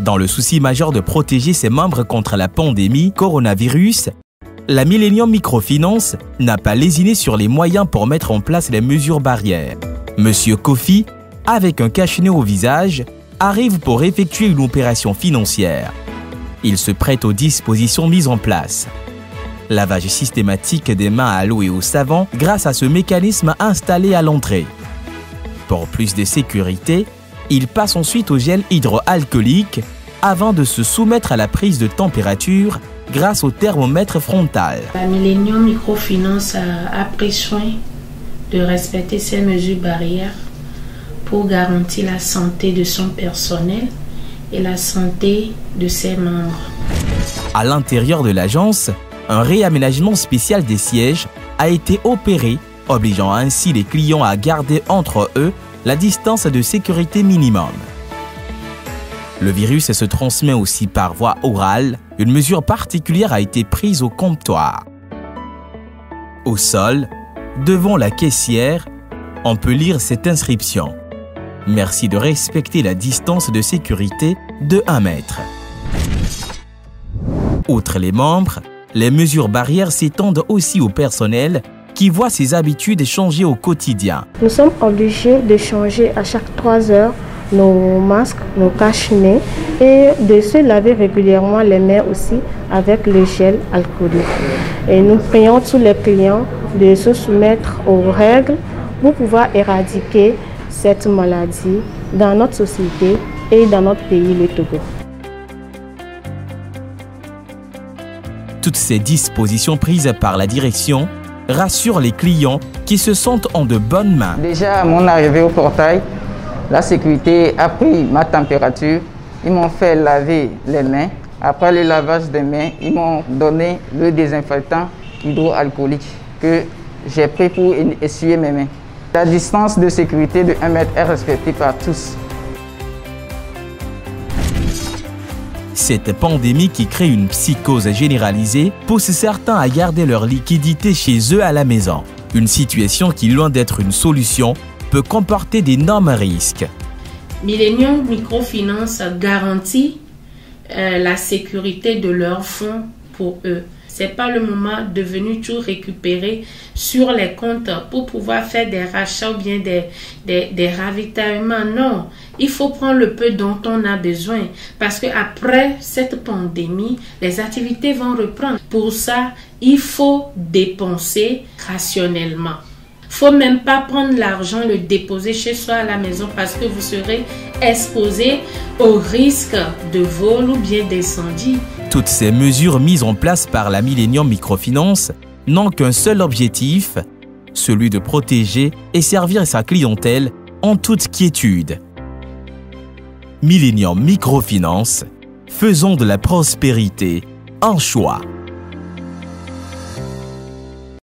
Dans le souci majeur de protéger ses membres contre la pandémie coronavirus, la Millennium Microfinance n'a pas lésiné sur les moyens pour mettre en place les mesures barrières. Monsieur Kofi, avec un cache au visage, arrive pour effectuer une opération financière. Il se prête aux dispositions mises en place. Lavage systématique des mains à l'eau et au savon grâce à ce mécanisme installé à l'entrée. Pour plus de sécurité, il passe ensuite au gel hydroalcoolique avant de se soumettre à la prise de température grâce au thermomètre frontal. La Millennium Microfinance a, a pris soin de respecter ces mesures barrières pour garantir la santé de son personnel et la santé de ses membres. À l'intérieur de l'agence, un réaménagement spécial des sièges a été opéré, obligeant ainsi les clients à garder entre eux la distance de sécurité minimum. Le virus se transmet aussi par voie orale. Une mesure particulière a été prise au comptoir. Au sol, devant la caissière, on peut lire cette inscription. Merci de respecter la distance de sécurité de 1 mètre. Outre les membres, les mesures barrières s'étendent aussi au personnel qui voit ses habitudes changer au quotidien. Nous sommes obligés de changer à chaque 3 heures nos masques, nos cache-nez et de se laver régulièrement les mains aussi avec le gel alcoolique. Et nous prions tous les clients de se soumettre aux règles pour pouvoir éradiquer cette maladie dans notre société et dans notre pays, le Togo. Toutes ces dispositions prises par la direction rassurent les clients qui se sentent en de bonnes mains. Déjà à mon arrivée au portail, la sécurité a pris ma température. Ils m'ont fait laver les mains. Après le lavage des mains, ils m'ont donné le désinfectant hydroalcoolique que j'ai pris pour essuyer mes mains. La distance de sécurité de 1 mètre est respectée par tous. Cette pandémie qui crée une psychose généralisée pousse certains à garder leur liquidité chez eux à la maison. Une situation qui, loin d'être une solution, peut comporter d'énormes risques. Millennium Microfinance garantit euh, la sécurité de leurs fonds pour eux. C'est pas le moment de venir tout récupérer sur les comptes pour pouvoir faire des rachats ou bien des, des, ravitaillements. Non, il faut prendre le peu dont on a besoin parce que après cette pandémie, les activités vont reprendre. Pour ça, il faut dépenser rationnellement faut même pas prendre l'argent, le déposer chez soi à la maison parce que vous serez exposé au risque de vol ou bien d'incendie. Toutes ces mesures mises en place par la Millennium Microfinance n'ont qu'un seul objectif, celui de protéger et servir sa clientèle en toute quiétude. Millennium Microfinance, faisons de la prospérité un choix.